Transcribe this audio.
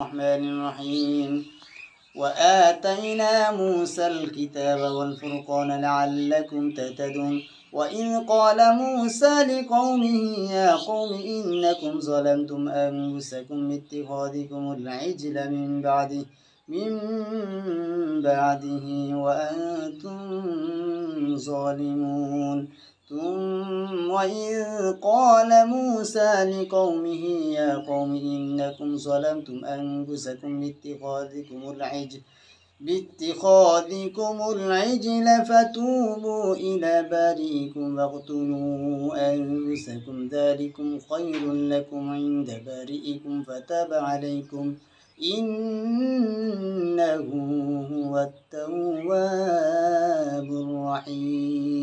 الرحمن الرحيم. وآتينا موسى الكتاب والفرقان لعلكم تهتدون. وإذ قال موسى لقومه يا قوم إنكم ظلمتم أنفسكم باتخاذكم العجل من بعده من بعده وأنتم ظالمون. ثم وإذ قال موسى لقومه يا قوم إنكم ظلمتم أنفسكم باتخاذكم العجل باتخاذكم العجل فتوبوا إلى بارئكم واقتلوا أنفسكم. ذلكم خير لكم عند بارئكم فتاب عليكم إنه هو التواب. الرحيم